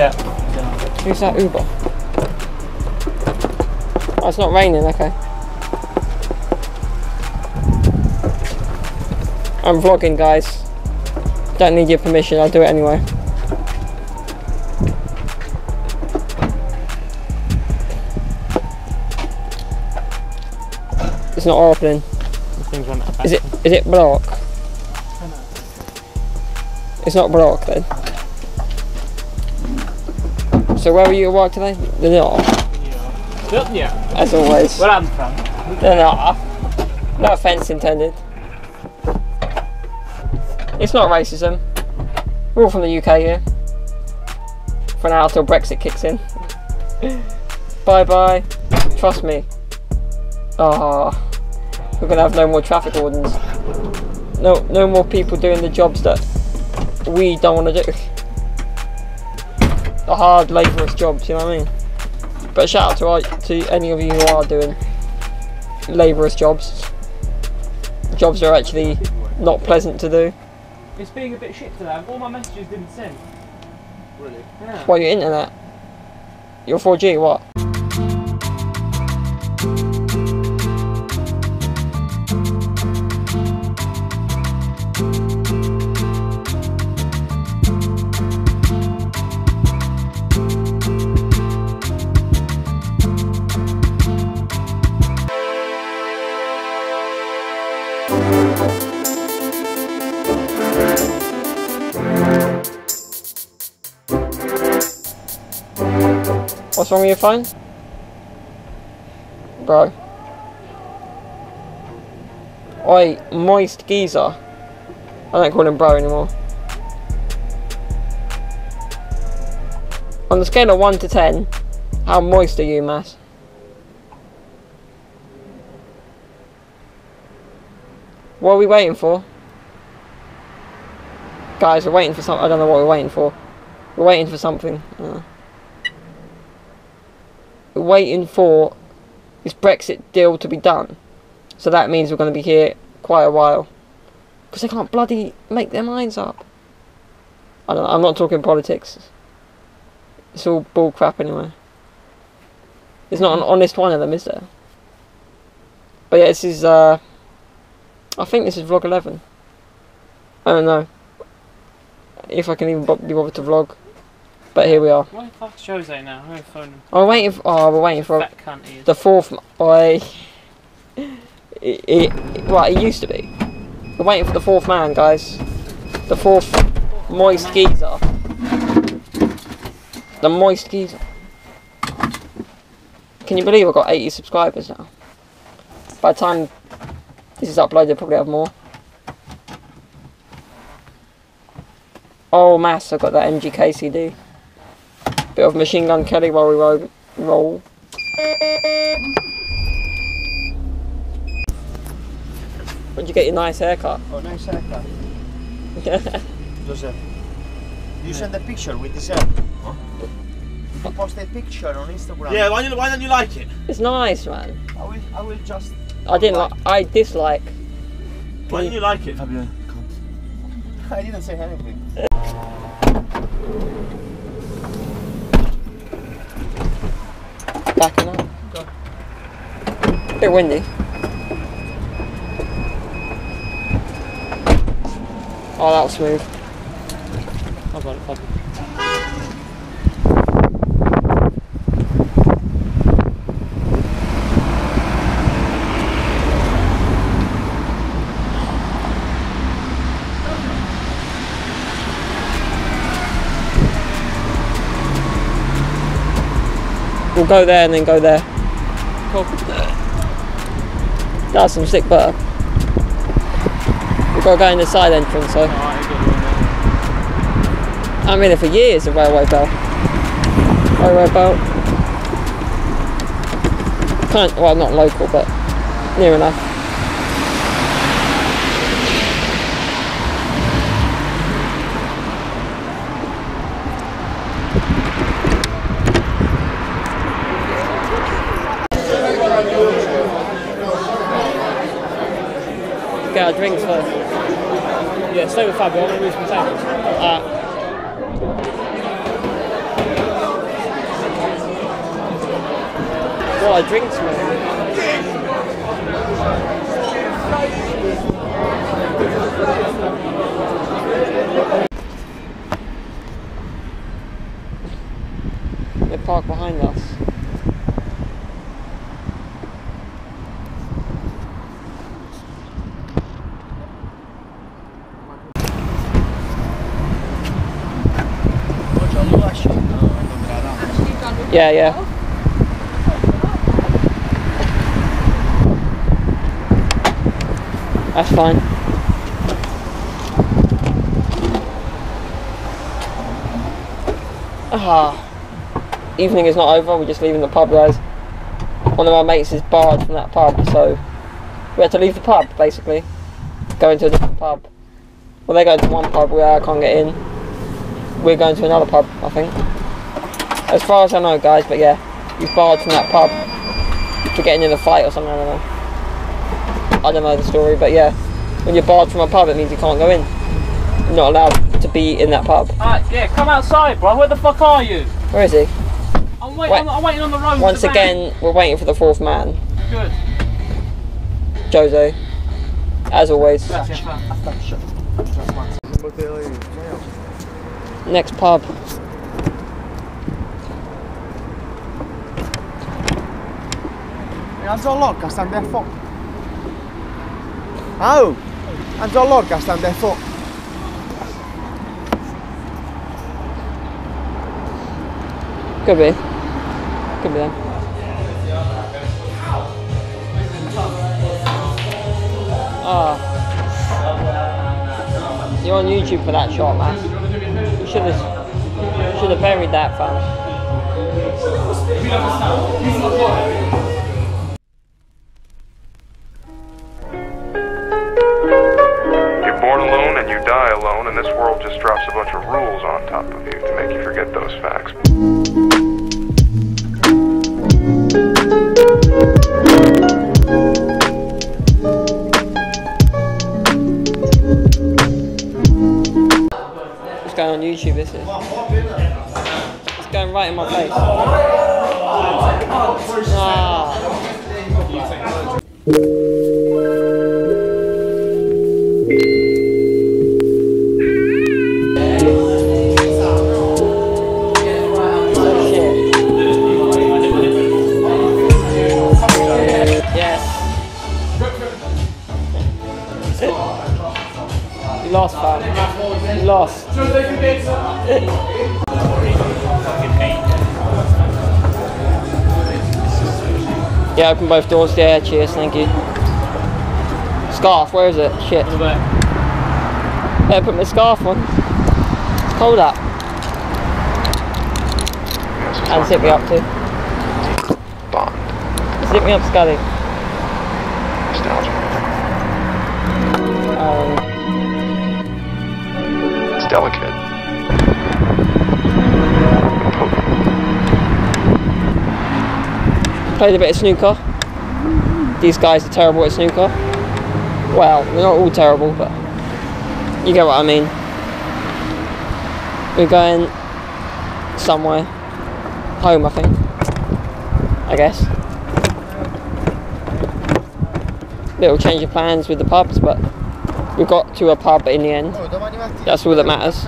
Yeah. Who's that Uber? Oh, it's not raining, okay. I'm vlogging, guys. Don't need your permission, I'll do it anyway. It's not opening. Things went back. Is it is it block? It's not block then. So where were you at work today? The north, Yeah. yeah. as always. Where I'm from. The north. No offence intended. It's not racism. We're all from the UK here. For now till Brexit kicks in. bye bye. Trust me. Ah, we're gonna have no more traffic wardens. No, no more people doing the jobs that we don't want to do. The hard, laborious jobs, you know what I mean? But shout out to, all- to any of you who are doing laborious jobs. Jobs that are actually not pleasant to do. It's being a bit shit today. All my messages didn't send. Really? Yeah. Why your internet? Your 4G, what? What's wrong with your phone? Bro. Oi, moist geezer. I don't call him bro anymore. On the scale of 1 to 10, how moist are you, Mass? What are we waiting for? Guys, we're waiting for something. I don't know what we're waiting for. We're waiting for something. Uh. Waiting for this Brexit deal to be done. So that means we're going to be here quite a while. Because they can't bloody make their minds up. I don't know, I'm not talking politics. It's all bull crap anyway. There's not an honest one of them, is there? But yeah, this is, uh... I think this is vlog 11. I don't know. If I can even be bothered to vlog. But here we are. Why the fuck's Jose now? I'm phone him. Oh, we're waiting for, oh, we're waiting for cunt is. the fourth. I. It, it, well, it used to be. We're waiting for the fourth man, guys. The fourth moist geezer. The moist geezer. Can you believe I've got 80 subscribers now? By the time this is uploaded, I'll probably have more. Oh, mass, I've got that MGK CD. Bit of Machine Gun Kelly while we ro- roll. Where'd you get your nice haircut? Oh, nice haircut. Joseph. You send a picture with this hair. You post a picture on Instagram. Yeah, why, don't you- why don't you like it? it's nice, man. I will, I will just. I didn't like. I dislike. Why don't you like it? Fabio? I didn't say anything. Backing up. Bit windy. Oh, that was smooth. We'll go there and then go there. Cool. That's some sick butter. We've got to go in the side entrance, so. Oh, Alright, you got it. I'm in there for years, the railway bell. Railway bell. Kind well, not local, but near enough. yeah, stay with Fabio. I'm going to lose my tackles. Uh, what a drink They park behind us. Yeah, yeah. That's fine. Ah. Evening is not over, we're just leaving the pub, guys. One of our mates is barred from that pub, so we had to leave the pub, basically. Go into a different pub. Well, they're going to one pub where I can't get in. We're going to another pub, I think. As far as I know, guys, but yeah, you're barred from that pub for getting in a fight or something, I don't know. I don't know the story, but yeah, when you're barred from a pub, it means you can't go in. You're not allowed to be in that pub. Alright, yeah, come outside, bro. Where the fuck are you? Where is he? I'm, wait, Wait. I'm, I'm waiting on the road. Once the van. again, we're waiting for the fourth man, Good. Jose. As always. Next pub. Hands on log, gas down their foot. Oh! Hands on log, gas down their foot. Could be. Could be them. Ah. You're on YouTube for that shot, man. You should have should have buried that, fam. YouTube, this is. It's going right in my face. Ah. Yeah, open both doors. Yeah, cheers, thank you. Scarf, where is it? Shit. Yeah, put my scarf on. It's cold out. And zip me up too. Bond. Zip me up, Scully. Nostalgia. Um, It's delicate. Played a bit of snooker. These guys are terrible at snooker. Well, they're not all terrible, but you get what I mean. We're going somewhere. Home, I think. I guess. Little change of plans with the pubs, but we got to a pub in the end. That's all that matters.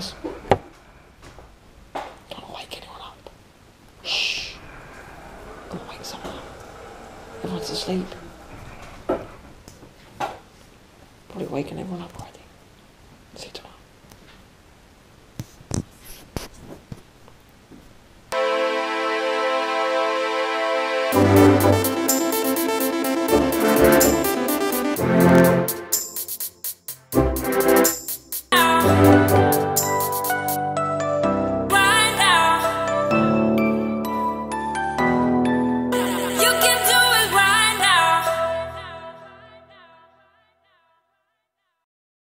Come. Don't wake anyone up. Shh. Don't wake someone up. Everyone's asleep. Probably waking everyone up you